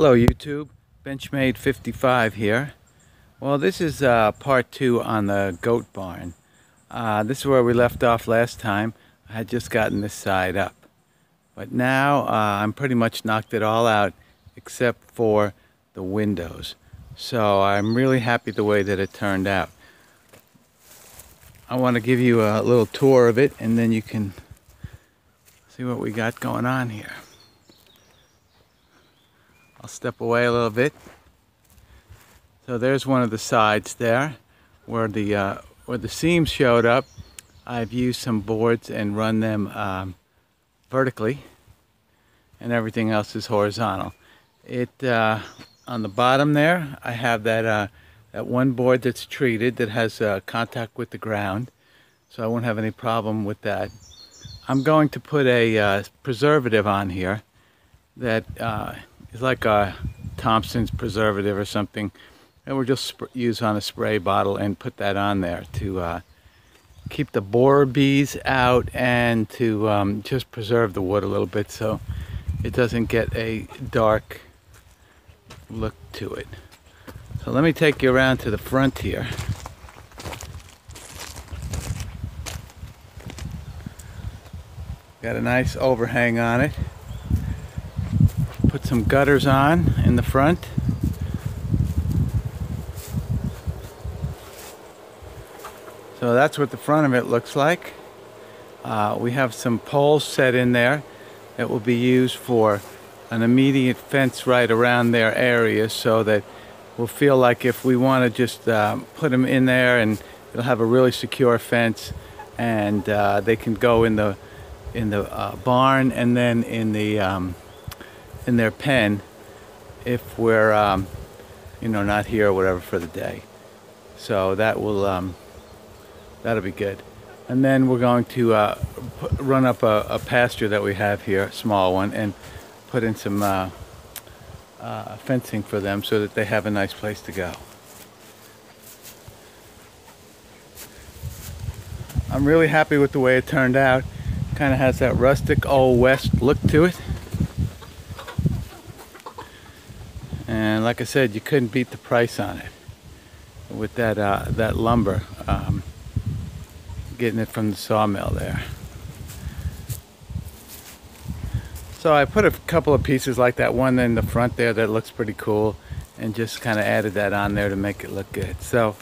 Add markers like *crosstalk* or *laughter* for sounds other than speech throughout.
Hello YouTube, Benchmade 55 here. Well this is uh, part two on the goat barn. Uh, this is where we left off last time. I had just gotten this side up. But now uh, I'm pretty much knocked it all out except for the windows. So I'm really happy the way that it turned out. I want to give you a little tour of it and then you can see what we got going on here. I'll step away a little bit. So there's one of the sides there where the uh, where the seams showed up. I've used some boards and run them um, vertically and everything else is horizontal. It uh, on the bottom there I have that uh, that one board that's treated that has uh, contact with the ground so I won't have any problem with that. I'm going to put a uh, preservative on here that uh, it's like a Thompson's preservative or something. And we'll just use on a spray bottle and put that on there to uh, keep the borer bees out and to um, just preserve the wood a little bit so it doesn't get a dark look to it. So let me take you around to the front here. Got a nice overhang on it put some gutters on in the front. So that's what the front of it looks like. Uh, we have some poles set in there that will be used for an immediate fence right around their area so that we'll feel like if we want to just uh, put them in there and it'll have a really secure fence and uh, they can go in the in the uh, barn and then in the um, in their pen if we're, um, you know, not here or whatever for the day. So that will, um, that'll be good. And then we're going to uh, run up a, a, pasture that we have here, a small one, and put in some uh, uh, fencing for them so that they have a nice place to go. I'm really happy with the way it turned out. Kind of has that rustic old west look to it. And like I said you couldn't beat the price on it with that uh, that lumber um, getting it from the sawmill there. So I put a couple of pieces like that one in the front there that looks pretty cool and just kind of added that on there to make it look good. So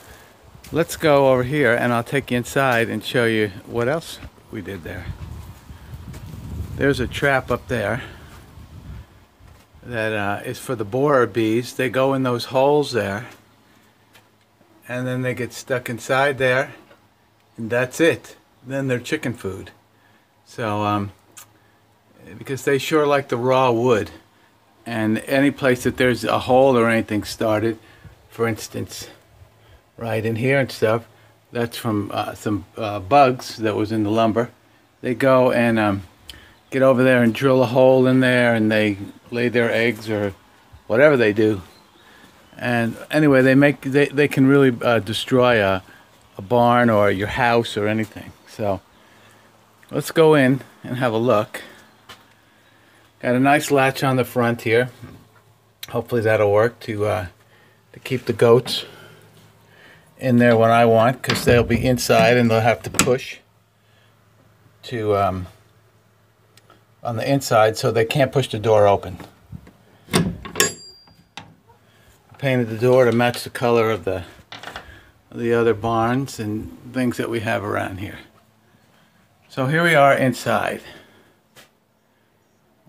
let's go over here and I'll take you inside and show you what else we did there. There's a trap up there that uh, is for the borer bees. They go in those holes there and then they get stuck inside there and that's it. Then they're chicken food. So, um, because they sure like the raw wood and any place that there's a hole or anything started, for instance, right in here and stuff, that's from uh, some uh, bugs that was in the lumber. They go and um, get over there and drill a hole in there and they lay their eggs or whatever they do. And anyway, they make they, they can really uh, destroy a, a barn or your house or anything. So let's go in and have a look. Got a nice latch on the front here. Hopefully that'll work to uh, to keep the goats in there when I want because they'll be inside and they'll have to push to um, on the inside so they can't push the door open. painted the door to match the color of the the other barns and things that we have around here. So here we are inside.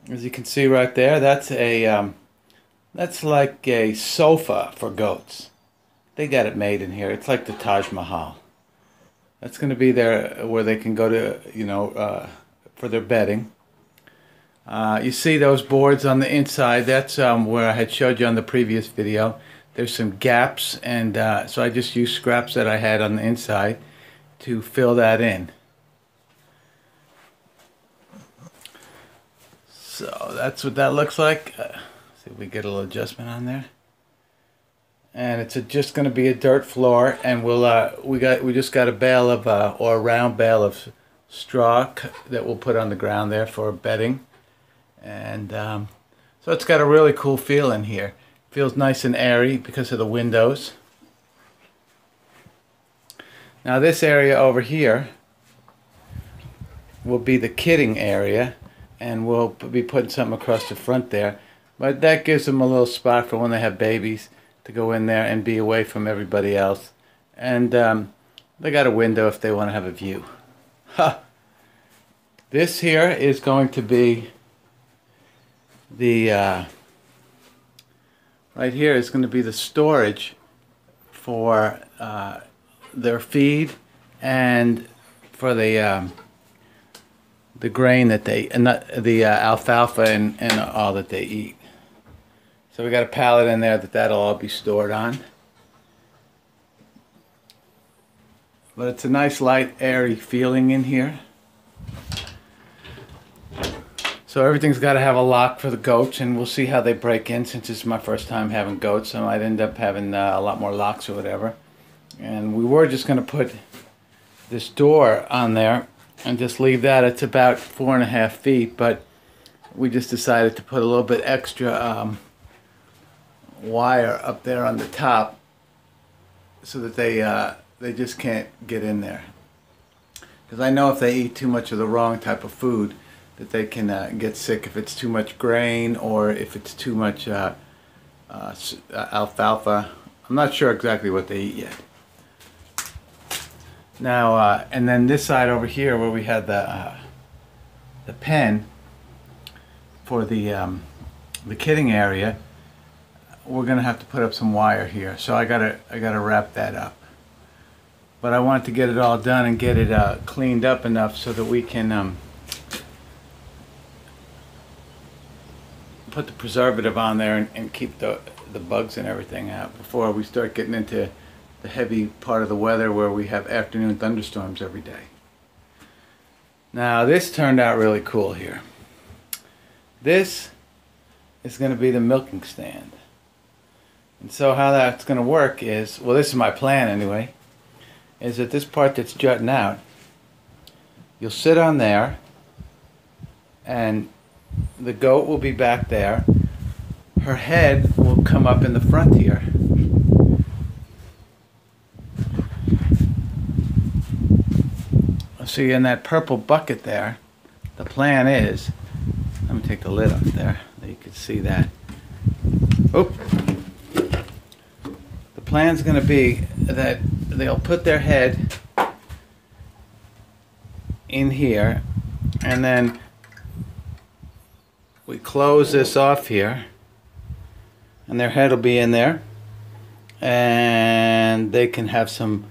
As you can see right there, that's a um, that's like a sofa for goats. They got it made in here. It's like the Taj Mahal. That's going to be there where they can go to, you know, uh, for their bedding. Uh, you see those boards on the inside, that's um, where I had showed you on the previous video. There's some gaps and uh, so I just used scraps that I had on the inside to fill that in. So that's what that looks like. Uh, see if we get a little adjustment on there. And it's a, just going to be a dirt floor, and we'll uh, we got we just got a bale of uh, or a round bale of straw that we'll put on the ground there for bedding and um, So it's got a really cool feel in here. Feels nice and airy because of the windows. Now this area over here will be the kidding area and we'll be putting something across the front there. But that gives them a little spot for when they have babies to go in there and be away from everybody else. And um, they got a window if they want to have a view. This here is going to be the, uh, right here is going to be the storage for uh, their feed and for the um, the grain that they and the uh, alfalfa and, and all that they eat. So we got a pallet in there that that'll all be stored on. But it's a nice light airy feeling in here. So everything's got to have a lock for the goats, and we'll see how they break in. Since it's my first time having goats, I might end up having uh, a lot more locks or whatever. And we were just going to put this door on there and just leave that. It's about four and a half feet, but we just decided to put a little bit extra um, wire up there on the top so that they uh, they just can't get in there. Because I know if they eat too much of the wrong type of food, that they can uh, get sick if it's too much grain or if it's too much uh, uh, uh, alfalfa. I'm not sure exactly what they eat yet. Now, uh, and then this side over here where we had the uh, the pen for the um, the kidding area, we're gonna have to put up some wire here. So I gotta I gotta wrap that up. But I wanted to get it all done and get it cleaned up enough so that we can. Um, put the preservative on there and, and keep the, the bugs and everything out before we start getting into the heavy part of the weather where we have afternoon thunderstorms every day. Now this turned out really cool here. This is going to be the milking stand. And so how that's going to work is, well this is my plan anyway, is that this part that's jutting out, you'll sit on there and the goat will be back there. Her head will come up in the front here. See, in that purple bucket there, the plan is, let me take the lid off there, you can see that. Oh, the plan's going to be that they'll put their head in here, and then we close this off here and their head will be in there and they can have some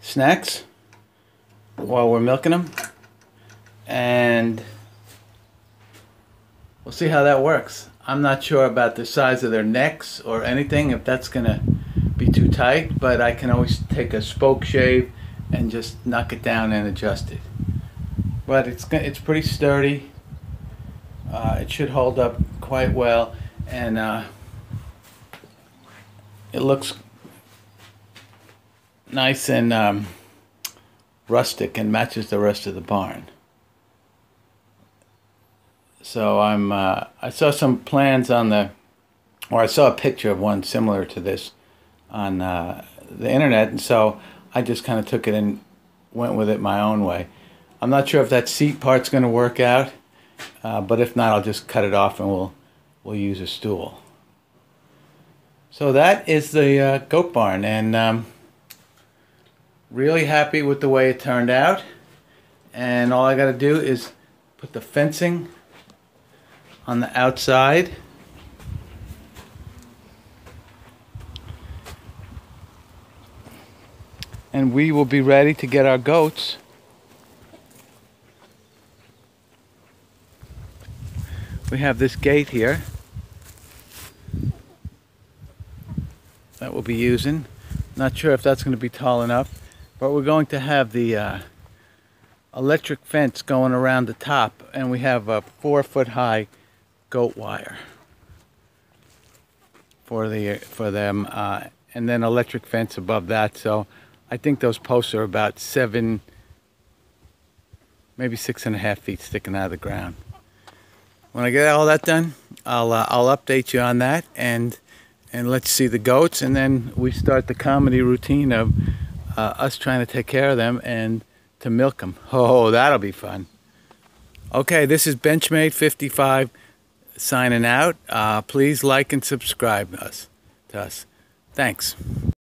snacks while we're milking them and we'll see how that works. I'm not sure about the size of their necks or anything if that's gonna be too tight but I can always take a spoke shave and just knock it down and adjust it. But it's it's pretty sturdy uh, it should hold up quite well and uh, it looks nice and um, rustic and matches the rest of the barn. So I'm uh, I saw some plans on the or I saw a picture of one similar to this on uh, the internet and so I just kind of took it and went with it my own way. I'm not sure if that seat part's going to work out. Uh, but if not, I'll just cut it off and we'll, we'll use a stool. So that is the uh, goat barn and um, really happy with the way it turned out. And all I got to do is put the fencing on the outside. And we will be ready to get our goats we have this gate here that we'll be using. Not sure if that's going to be tall enough, but we're going to have the uh, electric fence going around the top, and we have a four foot high goat wire for the for them, uh, and then electric fence above that. So I think those posts are about seven, maybe six and a half feet sticking out of the ground when I get all that done, I'll uh, I'll update you on that and and let's see the goats and then we start the comedy routine of uh, us trying to take care of them and to milk them. *laughs* Oh, that'll be fun. Okay, this is Benchmade 55 signing out. Uh, please like and subscribe us to us. Thanks.